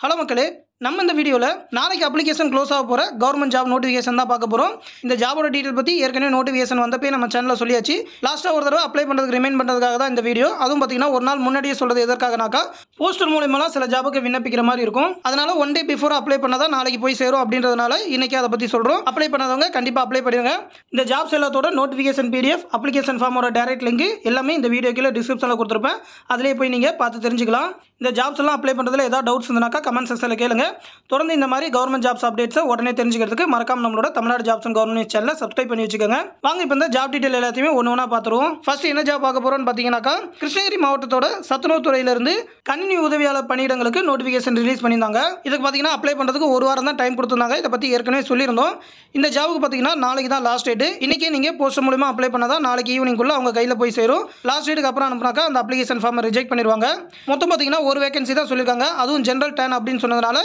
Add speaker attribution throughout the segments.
Speaker 1: Hello மக்களே நம்ம இந்த வீடியோவில் நாளைக்கு அப்ளிகேஷன் க்ளோஸ் ஆக போகிற கவர்மெண்ட் ஜாப் நோட்டிஃபிகேஷன் தான் பார்க்க போகிறோம் இந்த ஜாபோட டீட்டெயில் பற்றி ஏற்கனவே நோட்டிஃபிகேஷன் வந்தப்பே நம்ம சேனலில் சொல்லியாச்சு. லாஸ்ட்டாக ஒரு தடவை அப்ளை பண்ணுறதுக்கு ரிமைண்ட் பண்ணுறதுக்காக தான் இந்த வீடியோ அதுவும் பார்த்தீங்கன்னா ஒரு நாள் முன்னாடியே சொல்கிறது எதற்காகனாக்கா போஸ்டர் மூலியமாக சில ஜாபுக்கு விண்ணப்பிக்கிற மாதிரி இருக்கும். அதனால் ஒன் டே பிஃபோர் அப்ளை பண்ணால் தான் நாளைக்கு போய் சேரும் அப்படின்றதுனால இன்றைக்கி அதை பற்றி சொல்கிறோம் அப்ளை பண்ணாதவங்க கண்டிப்பாக அப்ளை பண்ணிடுங்க இந்த ஜாப்ஸ் எல்லாத்தோட நோட்டிஃபிகேஷன் பிடிஎஃப் அப்ளிகேஷன் ஃபார்மோட டேரக்ட் லிங்க் எல்லாமே இந்த வீடியோ கீழே டிஸ்கிரிப்ஷனில் கொடுத்துருப்பேன். அதிலே போய் நீங்கள் பார்த்து தெரிஞ்சுக்கலாம். இந்த ஜாப்ஸ் எல்லாம் அப்ளை பண்ணுறதுல ஏதாவது டவுட்ஸ் இருந்தாக்கா கமெண்ட் செக்ஷனில் கேளுங்க. தொடர்ந்து இந்த மாதிரி கவர்மெண்ட் ஜாப்ஸ் அப்டேட்ஸை உடனே தெரிஞ்சுக்கிறதுக்கு மறக்காம நம்மளோட தமிழ்நாடு ஜாப்ஸ் அண்ட் கவர்மெண்ட் சேனலை சப்ஸ்கிரைப் பண்ணி வச்சுக்கோங்க. வாங்க இப்போ இந்த ஜாப் டீட்டெயில் எல்லாத்தையுமே ஒன்று ஒன்றா பார்த்துருவோம் ஃபர்ஸ்ட் என்ன ஜாப் பார்க்க போகிறோம்னு பார்த்தீங்கன்னாக்கா கிருஷ்ணகிரி மாவட்டத்தோட சத்துணவு துறையிலிருந்து கணினி உதவியாளர் பணியிடங்களுக்கு நோட்டிஃபிகேஷன் ரிலீஸ் பண்ணியிருந்தாங்க. இதுக்கு பார்த்தீங்கன்னா அப்ளை பண்ணுறதுக்கு ஒரு வாரம் தான் டைம் கொடுத்துருந்தாங்க. இதை பற்றி ஏற்கனவே சொல்லியிருந்தோம். இந்த ஜாபுக்கு பார்த்தீங்கன்னா நாளைக்கு தான் லாஸ்ட் டேட்டு இன்றைக்கே நீங்கள் போஸ்ட் மூலிமா அப்ளை பண்ணால் நாளைக்கு ஈவினிங்குள்ளே அவங்க கையில் போய் சேரும். லாஸ்ட் டேட்டுக்கு அப்புறம் அனுப்புனாக்கா அந்த அப்ளிகேஷன் ஃபார்மை ரிஜெக்ட் பண்ணிடுவாங்க மொத்தம் பார்த்தீங்கன்னா ஒரு வேகன்சி தான் சொல்லியிருக்காங்க. அதுவும் ஜென்ரல் டேன் அப்படின்னு சொன்னதுனால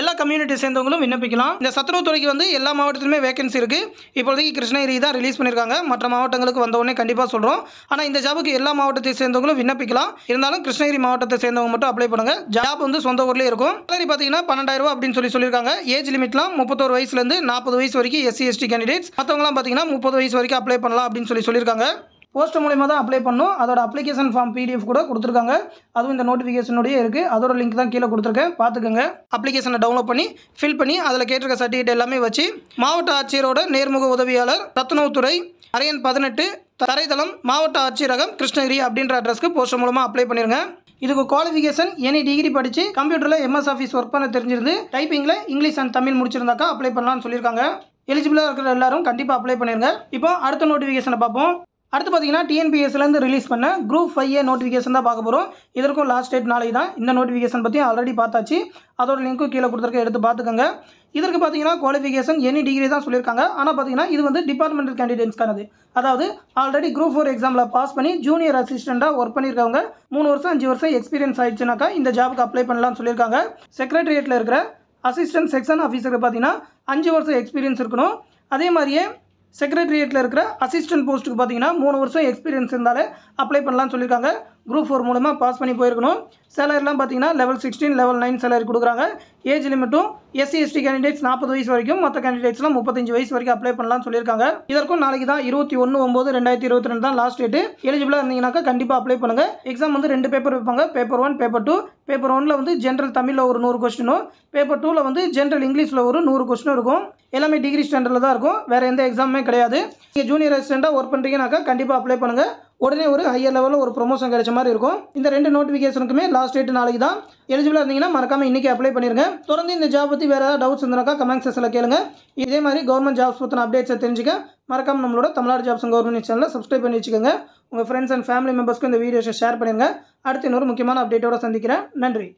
Speaker 1: எல்லா கம்யூனிட்டி சேர்ந்தவங்களும் விண்ணப்பிக்கலாம். இந்த சத்துணவு துறைக்கு வந்து எல்லா மாவட்டத்திலுமே வேகன்சி இருக்குது இப்போதைக்கு கிருஷ்ணகிரி தான் ரிலீஸ் பண்ணியிருக்காங்க. மற்ற மாவட்டங்களுக்கு வந்த உடனே கண்டிப்பாக சொல்கிறோம் ஆனால் இந்த ஜாபுக்கு எல்லா மாவட்டத்தை சேர்ந்தவங்களும் விண்ணப்பிக்கலாம். இருந்தாலும் கிருஷ்ணகிரி மாவட்டத்தை சேர்ந்தவங்க மட்டும் அப்ளை பண்ணுங்கள் ஜாப் வந்து சொந்த ஊர்லேயே இருக்கும். salary பார்த்தீங்கன்னா பன்னெண்டாயிரம் ரூபா அப்படின்னு சொல்லி சொல்லியிருக்காங்க. ஏஜ் லிமிட்லாம் முப்பத்தோரு வயசுலேருந்து நாற்பது வயசு வரைக்கும் எஸ்சி எஸ்டி கேண்டிடேட்ஸ் மற்றவங்களாம் பார்த்தீங்கன்னா முப்பது வயசு வரைக்கும் அப்ளை பண்ணலாம் அப்படின்னு சொல்லி சொல்லியிருக்காங்க. போஸ்ட் மூலியமாக தான் அப்ளை பண்ணும். அதோட அப்ளிகேஷன் ஃபார்ம் பிடிஎஃப் கூட கொடுத்துருக்காங்க. அதுவும் இந்த நோட்டிஃபிகேஷனுடைய இருக்குது அதோட லிங்க் தான் கீழே கொடுத்துருக்கேன். பார்த்துக்கோங்க. அப்ளிகேஷனை டவுன்லோட் பண்ணி ஃபில் பண்ணி அதில் கேட்டிருக்க சர்டிஃபிகேட் எல்லாமே வச்சு மாவட்ட ஆட்சியரோட நேர்முக உதவியாளர் ரத்னவுத்துறை அரையன் பதினெட்டு தரைதளம் மாவட்ட ஆட்சியரகம் கிருஷ்ணகிரி அப்படின்ற அட்ரஸ்க்கு போஸ்ட் மூலமாக அப்ளை பண்ணிருங்க. இதுக்கு குவாலிஃபிகேஷன் எனி டிகிரி படித்து கம்ப்யூட்டரில் எம்எஸ் ஆஃபீஸ் ஒர்க் பண்ண தெரிஞ்சிருந்து டைப்பிங்கில் இங்கிலீஷ் அண்ட் தமிழ் முடிச்சிருந்தாக்கா அப்ளை பண்ணலாம்னு சொல்லியிருக்காங்க. எலிஜிபிளாக இருக்கிற எல்லாரும் கண்டிப்பாக அப்ளை பண்ணிருங்க. இப்போ அடுத்த நோட்டிஃபிகேஷனை பார்ப்போம். அடுத்து பார்த்தீங்கன்னா டிஎன்பிஎஸ்லேருந்து ரிலீஸ் பண்ண குரூப் ஃபைவ் ஏ நோட்டிஃபிகேஷன் தான் பார்க்க போகிறோம் இதற்கும் லாஸ்ட் டேட் நாளைக்கு தான். இந்த நோட்டிஃபிகேஷன் பற்றி ஆல்ரெடி பார்த்தாச்சு. அதோட லிங்க்கும் கீழே கொடுத்துருக்க எடுத்து பார்த்துக்கோங்க. இதற்கு பார்த்தீங்கன்னா குவாலிஃபிகேஷன் எனி டிகிரி தான் சொல்லியிருக்காங்க. ஆனால் பார்த்தீங்கன்னா இது வந்து டிபார்ட்மெண்டல் கேண்டிடேட்ஸ்க்கானது அதாவது ஆல்ரெடி குரூப் ஃபோர் எக்ஸாமில் பாஸ் பண்ணி ஜூனியர் அசிஸ்டண்ட்டாக ஒர்க் பண்ணியிருக்கவங்க மூணு வருஷம் அஞ்சு வருஷம் எக்ஸ்பீரியன்ஸ் ஆயிடுச்சுனாக்கா இந்த ஜாபுக்கு அப்ளை பண்ணலாம்னு சொல்லியிருக்காங்க. செக்ரட்டரியேட்டில் இருக்கிற அசிஸ்டன்ட் செக்ஷன் ஆஃபீஸருக்கு பார்த்தீங்கன்னா அஞ்சு வருஷம் எக்ஸ்பீரியன்ஸ் இருக்கணும். அதே மாதிரியே செக்ரட்டரியேட்டில் இருக்கிற அசிஸ்டன்ட் போஸ்ட்டுக்கு பார்த்தீங்கன்னா மூணு வருஷம் எக்ஸ்பீரியன்ஸ் இருந்தாலே அப்ளை பண்ணலான்னு சொல்லியிருக்காங்க. குரூப் ஃபோர் மூலமாக பாஸ் பண்ணி போயிருக்கணும். சேலரிலாம் பார்த்தீங்கன்னா level sixteen level nine salary கொடுக்குறாங்க. ஏஜ் லிமிட்டும் எஸ்சி எஸ்டி கேண்டிடேட்ஸ் நாற்பது வயசு வரைக்கும் மற்ற கேண்டிடேட்ஸ்லாம் முப்பத்தஞ்சு வயசு வரைக்கும் அப்ளை பண்ணலாம்னு சொல்லியிருக்காங்க. இதற்கும் நாளைக்கு தான் இருபத்தி ஒன்று ஒம்பது ரெண்டாயிரத்தி இருபத்தி ரெண்டு தான் லாஸ்ட் டேட்டு எலிஜிபிளாக இருந்தீங்கன்னாக்கா கண்டிப்பாக அப்ளை பண்ணுங்கள் எக்ஸாம் வந்து ரெண்டு பேப்பர் வைப்பாங்க. Paper one paper two paper ஒனில் வந்து ஜென்ரல் தமிழில் ஒரு நூறு கொஸ்டினும் பேப்பர் டூவில் வந்து ஜென்ரல் இங்கிலீஷில் ஒரு நூறு கொஸ்டினும் இருக்கும். எல்லாமே டிகிரி ஸ்டாண்டர்டில் தான் இருக்கும். வேறு எந்த எக்ஸாமுமே கிடையாது. நீங்கள் ஜூனியர் அசிஸ்டண்ட்டாக ஒர்க் பண்ணுறீங்கனாக்கா கண்டிப்பாக அப்ளை பண்ணுங்கள் உடனே ஒரு ஹையர் லெவலில் ஒரு ப்ரொமோஷன் கிடைச்ச மாதிரி இருக்கும். இந்த ரெண்டு நோட்டிஃபிகேஷனுக்குமே லாஸ்ட் டேட் நாளைக்கு தான் எலிஜிபிளாக இருந்தீங்கன்னா மறக்காமல் இன்றைக்கி அப்ளை பண்ணிருங்க. தொடர்ந்து இந்த ஜாப் பற்றி வேறு ஏதாவது டவுட்ஸ் இருந்தாக்கா கமெண்ட் செக்ஷனில் கேளுங்க. இதே மாதிரி கவர்மெண்ட் ஜாப்ஸ் பற்றின அப்டேட்ஸை தெரிஞ்சுக்க மறக்காம நம்மளோட தமிழ்நாடு ஜாப்ஸ் கவர்மெண்ட் சேனலில் சப்ஸ்கிரைப் பண்ணி வச்சுக்கோங்க. உங்கள் ஃப்ரெண்ட்ஸ் அண்ட் ஃபேமிலி மெம்பர்ஸ்க்கு இந்த வீடியோஸை ஷேர் பண்ணுங்கள் அடுத்து இன்னொரு முக்கியமான அப்டேட்டோட சந்திக்கிறேன். நன்றி.